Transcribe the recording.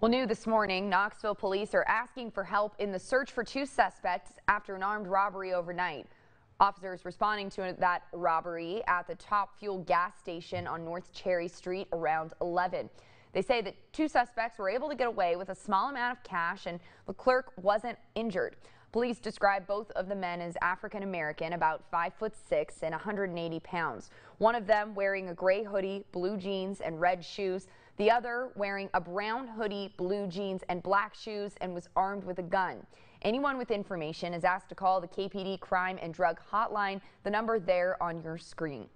Well, new this morning, Knoxville police are asking for help in the search for two suspects after an armed robbery overnight. Officers responding to that robbery at the Top Fuel gas station on North Cherry Street around 11. They say that two suspects were able to get away with a small amount of cash and the clerk wasn't injured. Police describe both of the men as African American, about 5 foot 6 and 180 pounds. One of them wearing a gray hoodie, blue jeans and red shoes. The other wearing a brown hoodie, blue jeans and black shoes and was armed with a gun. Anyone with information is asked to call the KPD Crime and Drug Hotline, the number there on your screen.